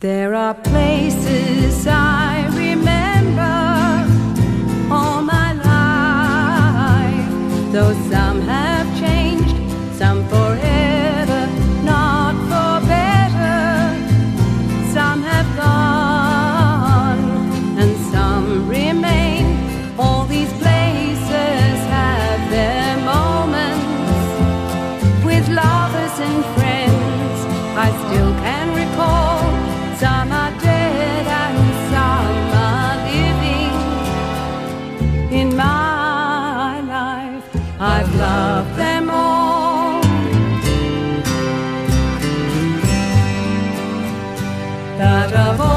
There are places I remember all my life, though some have I've them all. But of all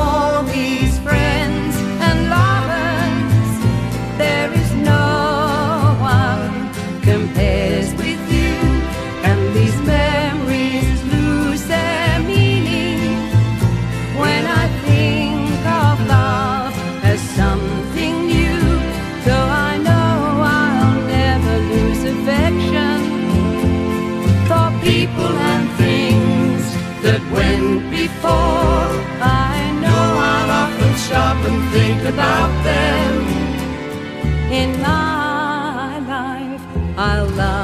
before. I know I'll often stop and think about them. In my life, I'll love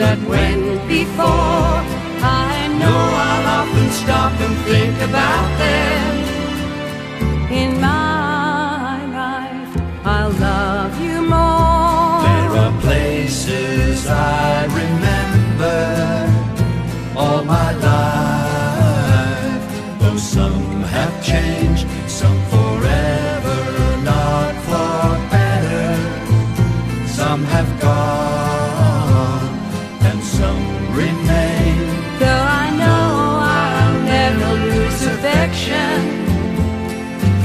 that went before. I know I'll often stop and think about them. In my life, I'll love you more. There are places I remember all my life. Though some have changed, remain. Though I know I'll never lose affection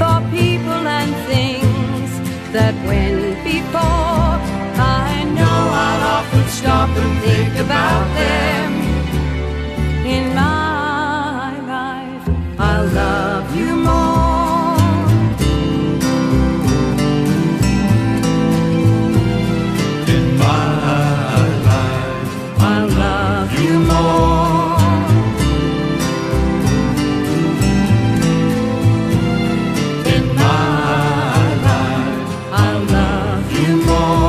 for people and things that went before. I know I'll often stop and think about them. In my life, I'll love you more. you more.